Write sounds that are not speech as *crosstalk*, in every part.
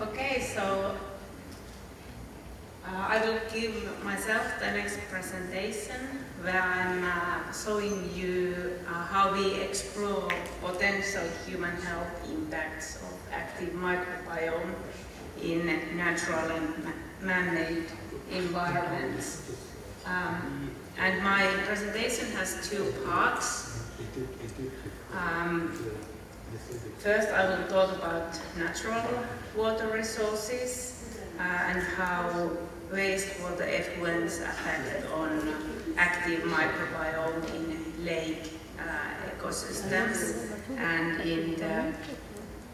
Okay, so uh, I will give myself the next presentation where I'm uh, showing you uh, how we explore potential human health impacts of active microbiome in natural and man-made environments. Um, and my presentation has two parts. Um, first, I will talk about natural water resources uh, and how wastewater effluents affect on active microbiome in lake uh, ecosystems. And in the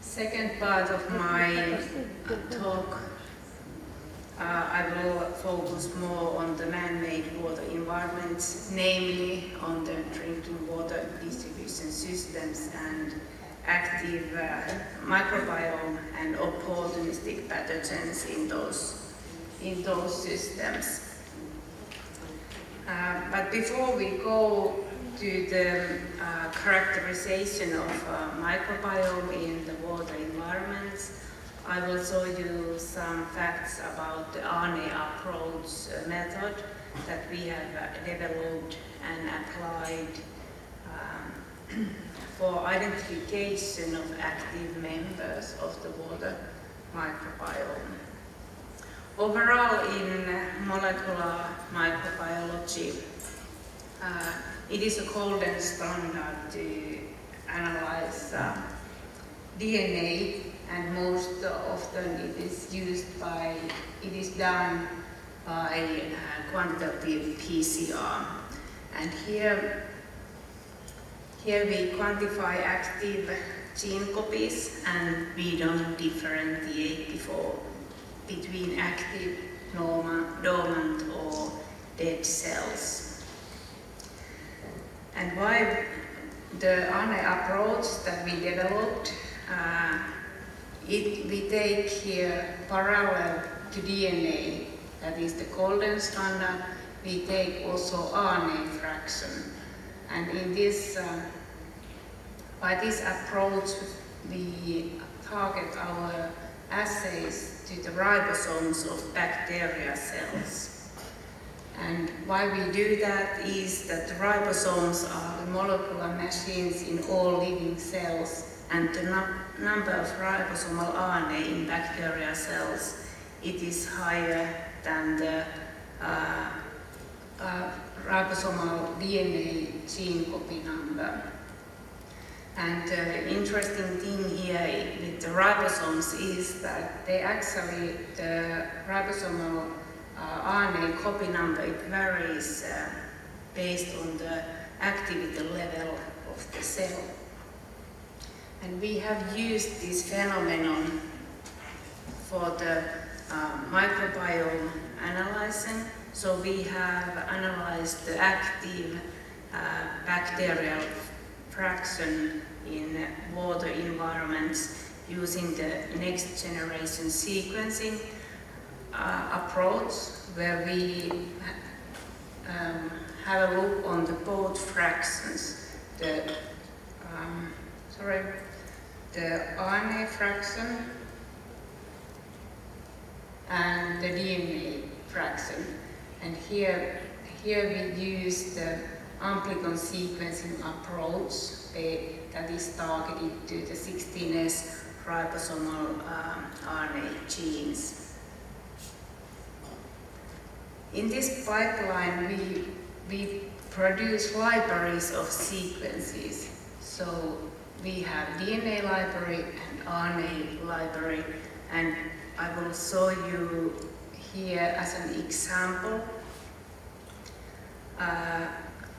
second part of my uh, talk, uh, I will focus more on the man-made water environments, namely on the drinking water distribution systems and active uh, microbiome and opportunistic pathogens in those, in those systems. Uh, but before we go to the uh, characterization of uh, microbiome in the water environments, I will show you some facts about the RNA approach method that we have uh, developed and applied um, for identification of active members of the water microbiome. Overall, in molecular microbiology, uh, it is a golden standard to analyze uh, DNA and most often it is used by, it is done by uh, quantitative PCR. And here, here we quantify active gene copies and we don't differentiate before between active, dormant or dead cells. And why the RNA approach that we developed uh, it, we take here parallel to DNA, that is the golden standard, we take also RNA fraction. And in this, uh, by this approach, we target our assays to the ribosomes of bacteria cells. And why we do that is that the ribosomes are the molecular machines in all living cells and the number of ribosomal RNA in bacteria cells, it is higher than the uh, uh, ribosomal DNA gene copy number. And the uh, interesting thing here with the ribosomes is that they actually, the ribosomal uh, RNA copy number, it varies uh, based on the activity level of the cell. And we have used this phenomenon for the uh, microbiome analyzing. So we have analyzed the active uh, bacterial fraction in water environments using the next generation sequencing uh, approach where we um, have a look on the both fractions, the um, sorry, the RNA fraction and the DNA fraction. And here, here we use the amplicon sequencing approach that is targeted to the 16S ribosomal um, RNA genes. In this pipeline, we, we produce libraries of sequences. So we have DNA library and RNA library and I will show you here as an example uh,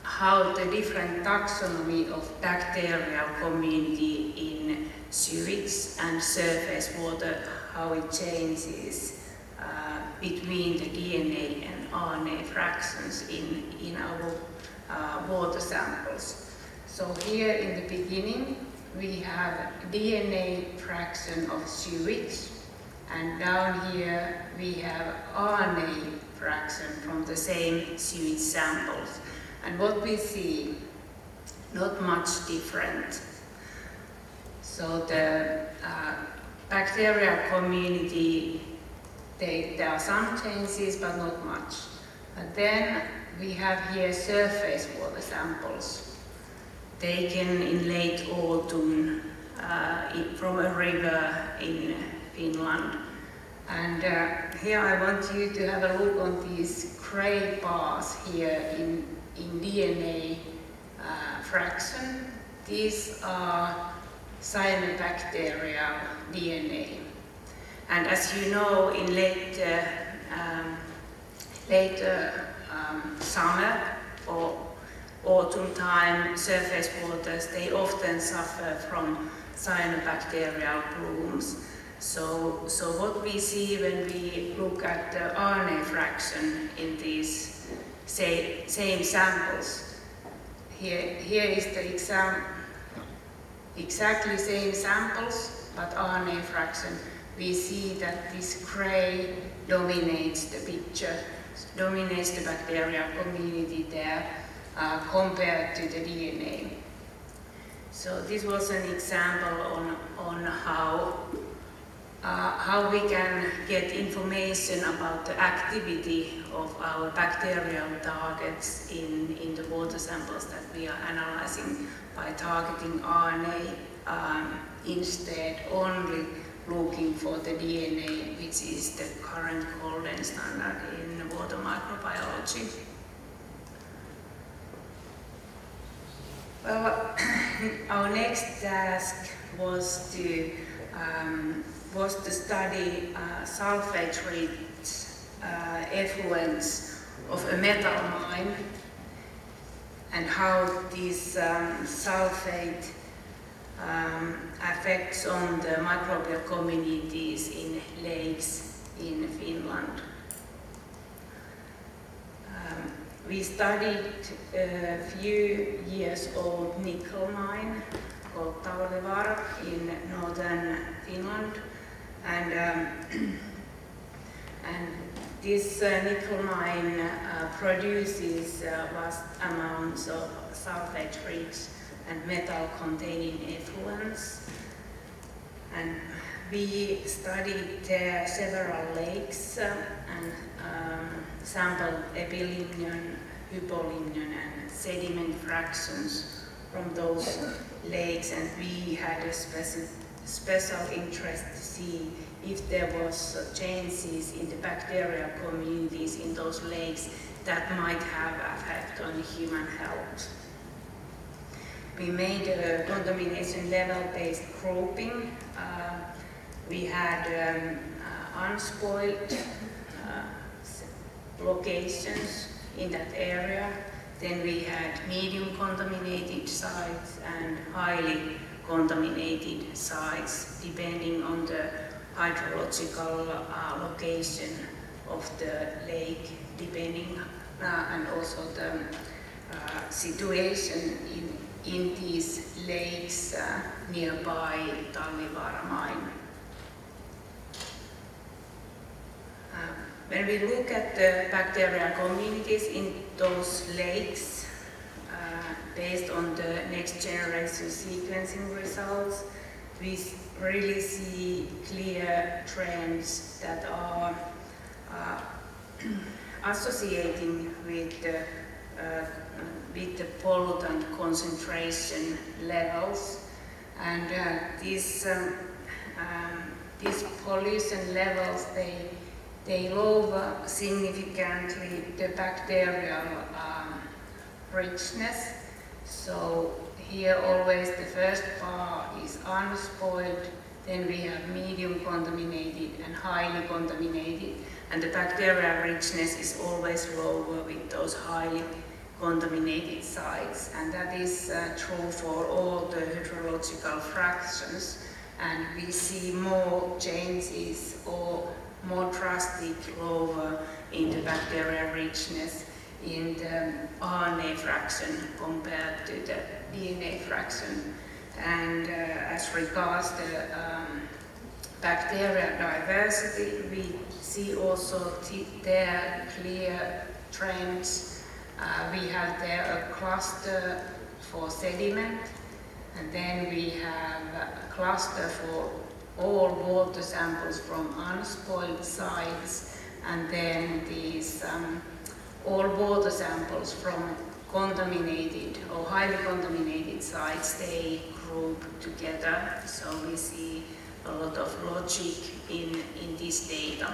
how the different taxonomy of bacterial community in sewage and surface water, how it changes uh, between the DNA and RNA fractions in, in our uh, water samples. So here in the beginning, we have DNA fraction of sewage, and down here we have RNA fraction from the same sewage samples. And what we see, not much different. So the uh, community, they, there are some changes, but not much. And then we have here surface water samples taken in late autumn uh, from a river in Finland. And uh, here I want you to have a look on these gray bars here in, in DNA uh, fraction. These are cyanobacterial DNA. And as you know, in late, uh, um, late uh, um, summer or autumn time, surface waters, they often suffer from cyanobacterial blooms. So, so what we see when we look at the RNA fraction in these say, same samples, here, here is the exam, exactly same samples, but RNA fraction, we see that this gray dominates the picture, dominates the bacterial community there uh, compared to the DNA. So this was an example on, on how, uh, how we can get information about the activity of our bacterial targets in, in the water samples that we are analyzing by targeting RNA um, instead only looking for the DNA, which is the current golden standard in water microbiology. Well, *coughs* our next task was to um, was to study uh, sulfate-rich uh, effluents of a metal mine and how this um, sulfate um, affects on the microbial communities in lakes in Finland. Um, we studied a few years old nickel mine called Talvivaara in northern Finland and um, *clears throat* and this uh, nickel mine uh, produces uh, vast amounts of sulfate-rich and metal-containing effluents. And we studied several lakes uh, and um, sampled epilimnion, hypolimnion and sediment fractions from those lakes and we had a special, special interest to see if there was changes in the bacterial communities in those lakes that might have effect on human health. We made a contamination level-based grouping. Uh, we had um, uh, unspoiled uh, locations in that area. Then we had medium contaminated sites and highly contaminated sites, depending on the hydrological uh, location of the lake, depending, uh, and also the uh, situation in, in these lakes uh, nearby Talvivaara mine. Uh, when we look at the bacterial communities in those lakes, based on the next generation sequencing results, we really see clear trends that are uh, *clears throat* associating with the, uh, with the pollutant concentration levels. And uh, these, um, um, these pollution levels, they, they lower significantly the bacterial um, richness. So here always the first bar is unspoiled, then we have medium contaminated and highly contaminated, and the bacterial richness is always lower with those highly contaminated sites, and that is uh, true for all the hydrological fractions, and we see more changes or more drastic lower in the bacterial richness in the RNA fraction compared to the DNA fraction. And uh, as regards the um, bacterial diversity, we see also there clear trends. Uh, we have there a cluster for sediment, and then we have a cluster for all water samples from unspoiled sites and then these um, all water samples from contaminated or highly contaminated sites they group together so we see a lot of logic in, in this data.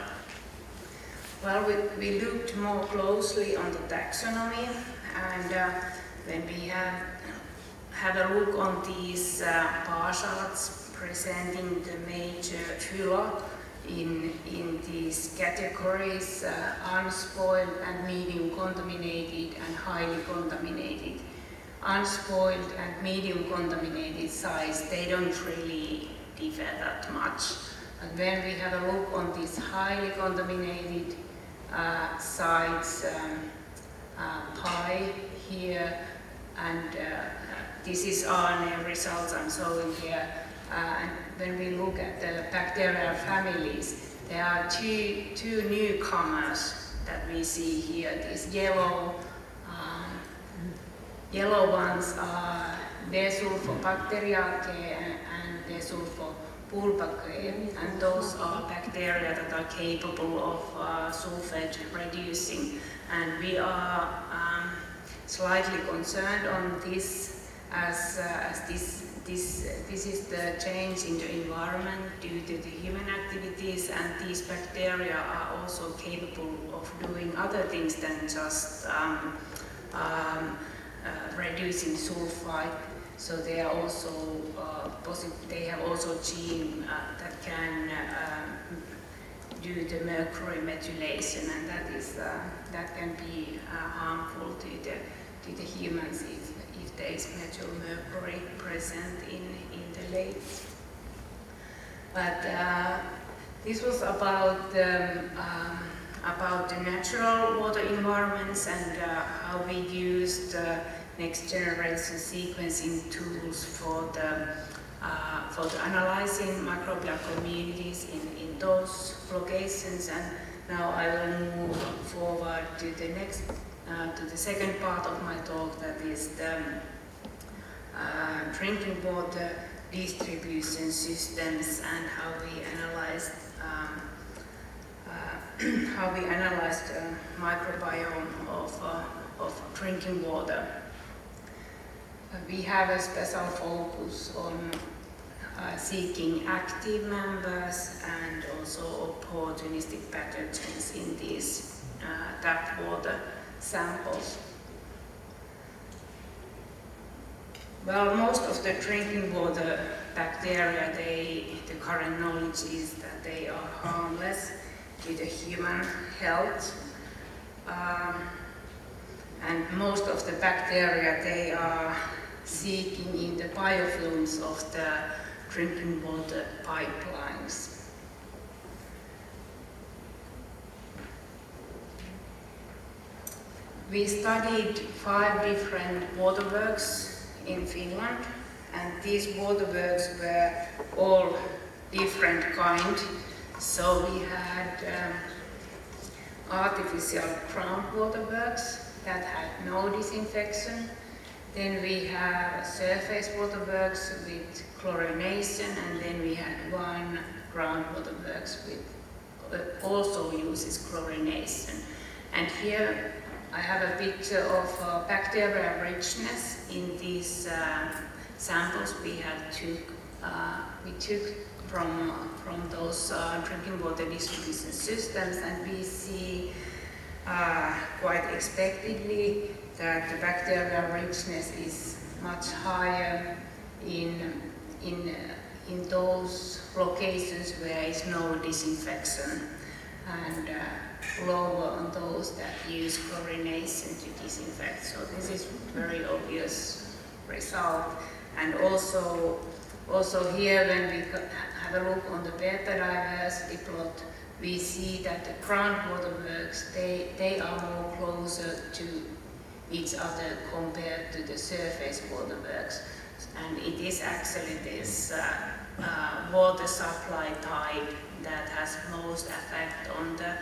Well, we, we looked more closely on the taxonomy and uh, when we have, have a look on these uh, bar charts presenting the major phyla in, in these categories, uh, unspoiled and medium contaminated and highly contaminated. Unspoiled and medium contaminated sites, they don't really differ that much. And when we have a look on these highly contaminated uh, sites, um, uh, pi here, and uh, this is RNA results I'm showing here. Uh, and when we look at the bacterial families, there are two, two newcomers that we see here. These yellow, um, yellow ones are Desulfobacteriaceae and, Desulfobulbaceae, and those are bacteria that are capable of uh, sulfate reducing. And we are um, slightly concerned on this as, uh, as this this, this is the change in the environment due to the human activities and these bacteria are also capable of doing other things than just um, um, uh, reducing sulfide. So they are also uh, they have also gene uh, that can um, do the mercury methylation, and that is uh, that can be uh, harmful to the to the humans if there is methyl mercury present in, in the lake. But uh, this was about the, um, about the natural water environments and uh, how we used uh, next generation sequencing tools for the uh, for the analyzing microbial communities in, in those locations and now I will move forward to the next uh, to the second part of my talk, that is the uh, drinking water distribution systems and how we analyzed um, uh, *clears throat* how we analyzed the microbiome of, uh, of drinking water. Uh, we have a special focus on uh, seeking active members and also opportunistic pathogens in this uh, tap water samples. Well, most of the drinking water bacteria, they, the current knowledge is that they are harmless to the human health. Um, and most of the bacteria, they are seeking in the biofilms of the drinking water pipelines. We studied five different waterworks in Finland and these waterworks were all different kind. So we had um, artificial groundwater works that had no disinfection. Then we have surface waterworks with chlorination and then we had one groundwater works with uh, also uses chlorination. And here I have a picture of uh, bacterial richness in these uh, samples we have took. Uh, we took from from those uh, drinking water distribution systems, and we see uh, quite expectedly that the bacterial richness is much higher in in uh, in those locations where there is no disinfection and lower on those that use chlorination to disinfect. So this is very obvious result. And also, also here when we have a look on the beta diversity plot, we see that the groundwater works, they, they are more closer to each other compared to the surface water works. And it is actually this uh, uh, water supply type that has most effect on the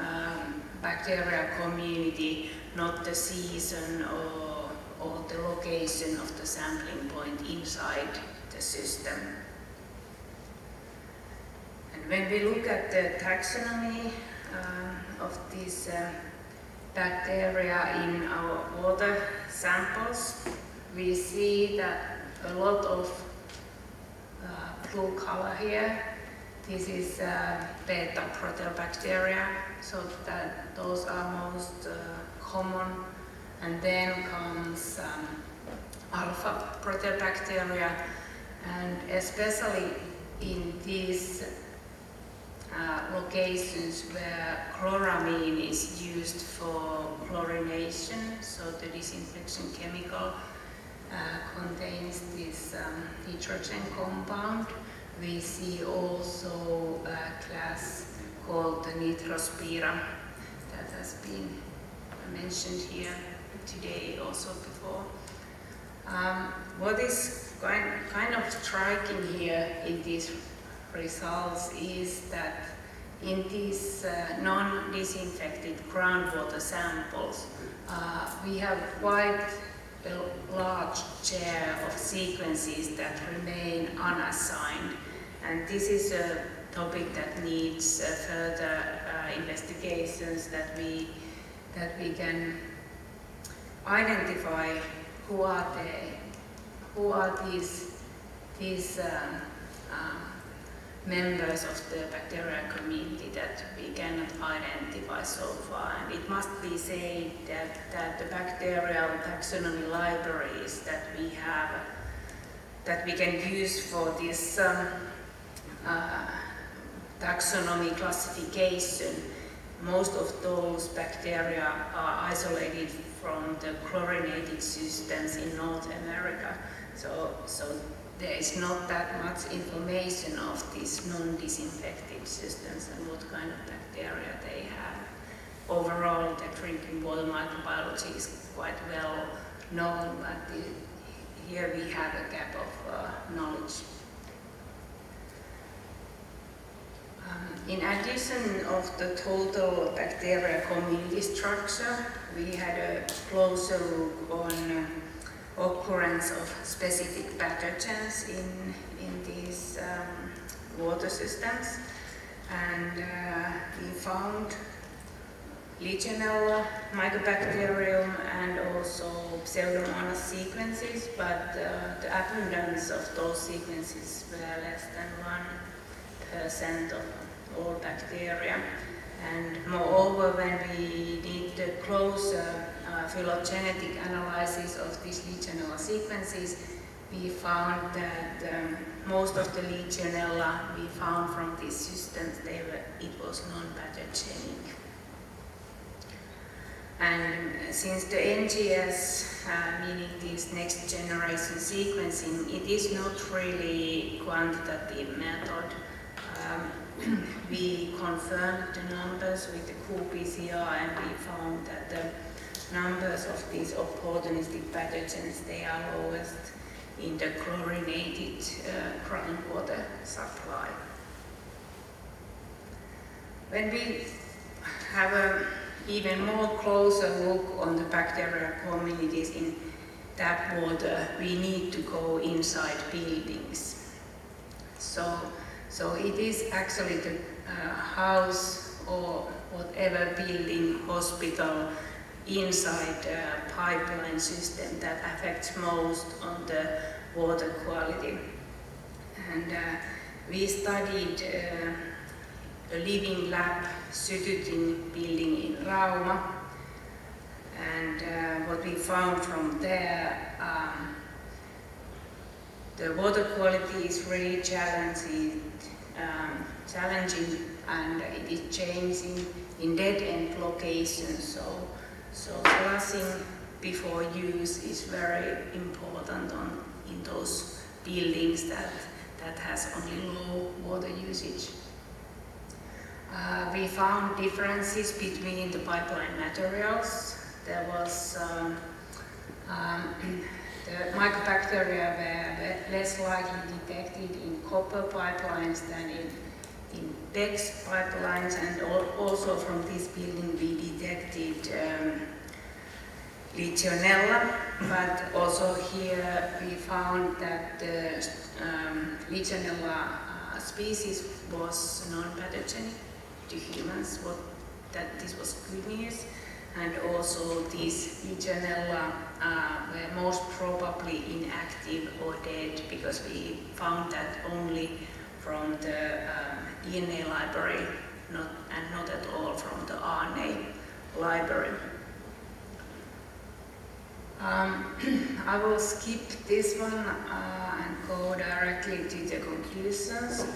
um, bacterial community, not the season or, or the location of the sampling point inside the system. And when we look at the taxonomy uh, of these uh, bacteria in our water samples, we see that a lot of uh, blue color here. This is uh, beta proteobacteria, so that those are most uh, common. And then comes um, alpha proteobacteria, and especially in these uh, locations where chloramine is used for chlorination, so the disinfection chemical uh, contains this um, nitrogen compound. We see also a class called the nitrospira that has been mentioned here today also before. Um, what is kind, kind of striking here in these results is that in these uh, non-disinfected groundwater samples, uh, we have quite a large share of sequences that remain unassigned. And this is a topic that needs uh, further uh, investigations that we, that we can identify who are they, who are these, these um, um, members of the bacterial community that we cannot identify so far. And it must be said that, that the bacterial taxonomy libraries that we have, that we can use for this um, uh, taxonomy classification, most of those bacteria are isolated from the chlorinated systems in North America. So, so there is not that much information of these non-disinfected systems and what kind of bacteria they have. Overall, the drinking water microbiology is quite well known, but the, here we have a gap of uh, knowledge. Um, in addition of the total bacteria community structure, we had a closer look on uh, occurrence of specific pathogens in, in these um, water systems. And uh, we found Legionella, Mycobacterium, and also Pseudomonas sequences, but uh, the abundance of those sequences were less than 1% of all bacteria. And moreover, when we did the closer uh, phylogenetic analysis of these Legionella sequences, we found that um, most of the Legionella we found from these systems, they were, it was non-pathogenic. And since the NGS, uh, meaning this next generation sequencing, it is not really quantitative method. Um, *clears throat* we confirmed the numbers with the qPCR and we found that the numbers of these opportunistic pathogens, they are lowest in the chlorinated uh, groundwater supply. When we have a even more closer look on the bacterial communities in tap water, we need to go inside buildings. So, so it is actually the uh, house or whatever building, hospital, inside the pipeline system that affects most on the water quality. And uh, we studied uh, a living lab Sytytin building in Rauma. And uh, what we found from there, um, the water quality is really challenging, um, challenging and it is changing in dead-end locations. So so flushing before use is very important on, in those buildings that, that has only low water usage. Uh, we found differences between the pipeline materials. There was um, um, *clears throat* mycobacteria were less likely detected in copper pipelines than in, in PEX pipelines and also from this building we detected um, Legionella, but also here we found that the um, Legionella uh, species was non-pathogenic to humans, what, that this was good news. Also these Legionella uh, were most probably inactive or dead because we found that only from the uh, DNA library not, and not at all from the RNA library. Um, *clears throat* I will skip this one uh, and go directly to the conclusions.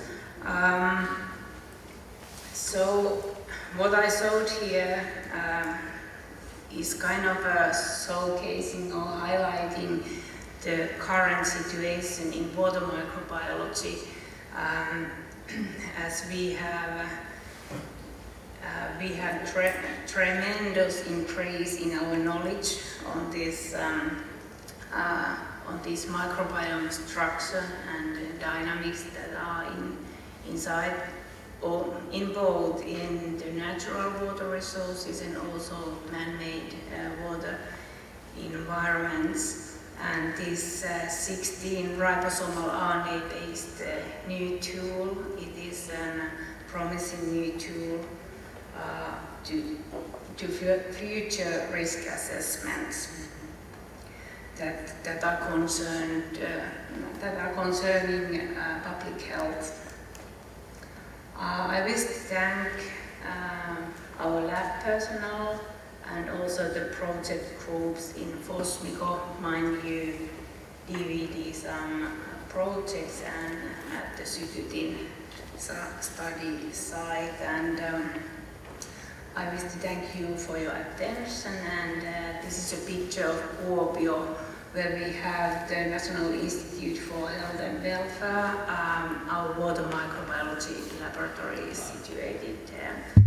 Um, so what I showed here uh, is kind of showcasing or highlighting the current situation in water microbiology um, *clears throat* as we have uh, we have tre tremendous increase in our knowledge on this um, uh, on this microbiome structure and dynamics that are in, inside or in in the natural water resources and also man-made uh, water environments. And this uh, 16 ribosomal RNA-based uh, new tool, it is a promising new tool uh, to, to future risk assessments that, that are concerned uh, that are concerning uh, public health. Uh, I wish to thank um, our lab personnel and also the project groups in Fosmico, Mind You, DVD, some projects and at the Sytytin study site. And um, I wish to thank you for your attention and uh, this is a picture of Kuopio where we have the National Institute for Health and Welfare. Um, our water microbiology laboratory is situated there.